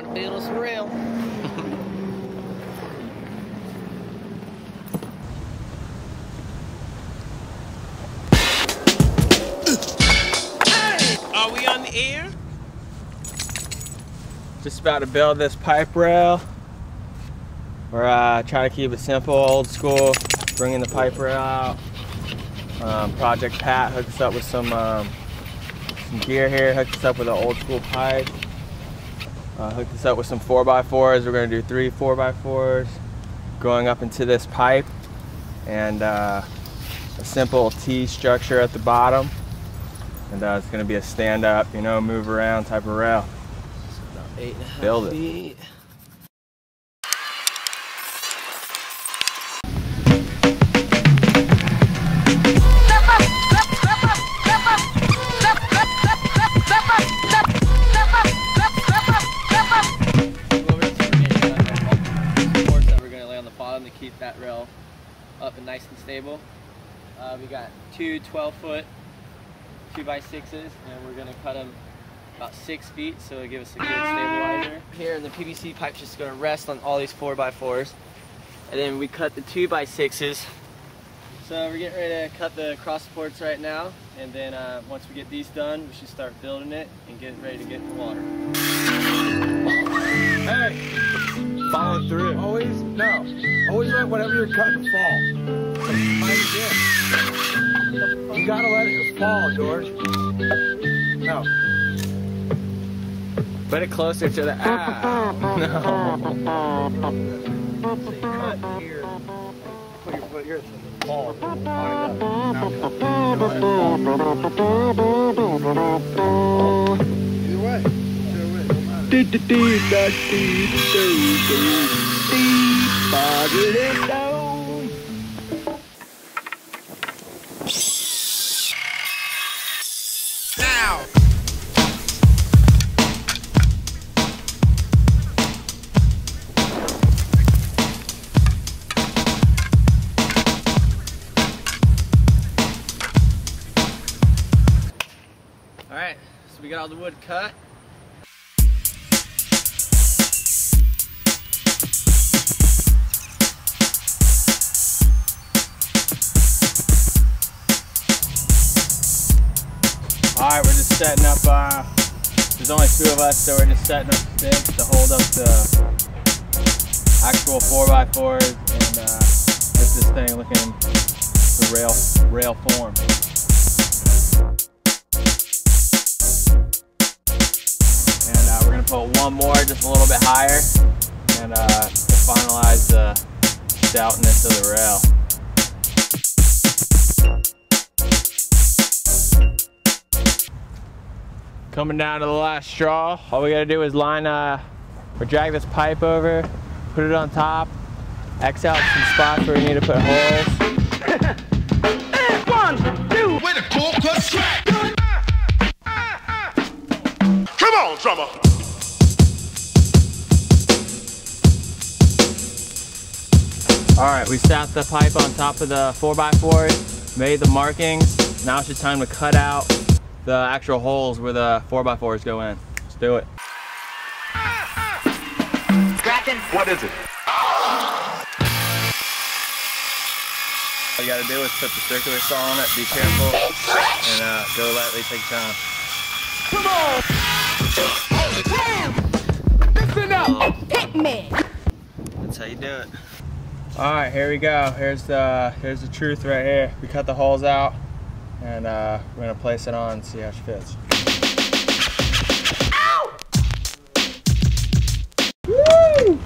Time to build us a rail. Are we on the air? Just about to build this pipe rail. We're uh, trying to keep it simple, old school, bringing the pipe rail out. Um, Project Pat hooked us up with some, um, some gear here, hooked us up with an old school pipe. Uh, hooked us up with some 4x4s. We're going to do three 4x4s going up into this pipe and uh, a simple T structure at the bottom. And uh, it's going to be a stand up, you know, move around type of rail. Eight and a half Build it. feet. Keep that rail up and nice and stable. Uh, we got two 12 foot 2 by 6s and we're gonna cut them about six feet so it'll give us a good stabilizer. Here and the PVC pipe's just gonna rest on all these 4 by 4s and then we cut the 2 by 6s So we're getting ready to cut the cross supports right now and then uh, once we get these done we should start building it and get ready to get in the water. Hey, Follow through. always, no. Always let whatever you're cutting fall. Find again. You gotta let it fall, George. No. Put it closer to the. Ah, no. Cut here. Put your foot here. so it Fall. Now! Alright, so we got all the wood cut. All right, we're just setting up. Uh, there's only two of us, so we're just setting up stakes to hold up the actual 4x4s and uh, get this thing looking the rail rail form. And uh, we're gonna put one more just a little bit higher and uh, to finalize the stoutness of the rail. Coming down to the last straw. All we gotta do is line, uh, or drag this pipe over, put it on top, X out some spots where we need to put holes. Way to cool cut track. Come on, drummer. All right, we sat the pipe on top of the 4x4s, made the markings. Now it's just time to cut out the actual holes where the 4x4s go in. Let's do it. What is it? All you gotta do is put the circular saw on it, be careful, and uh, go lightly, take time. Come on! Listen up! Hit me! That's how you do it. All right, here we go. Here's the here's the truth right here. We cut the holes out, and uh, we're gonna place it on and see how she fits. Woo!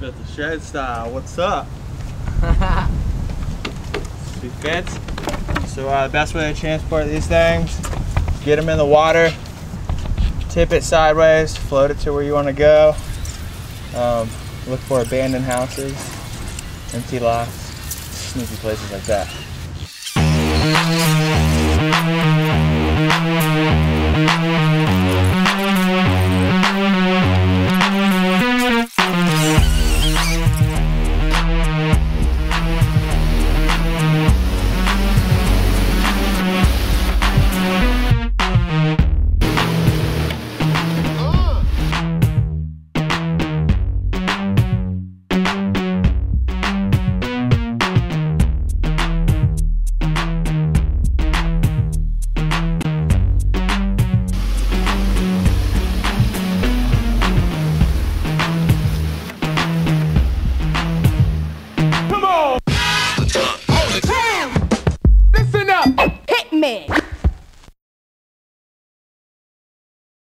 Built to Shred style. What's up? she fits. So uh, the best way to transport these things, get them in the water, tip it sideways, float it to where you want to go. Um, look for abandoned houses, empty lots, sneaky places like that. Música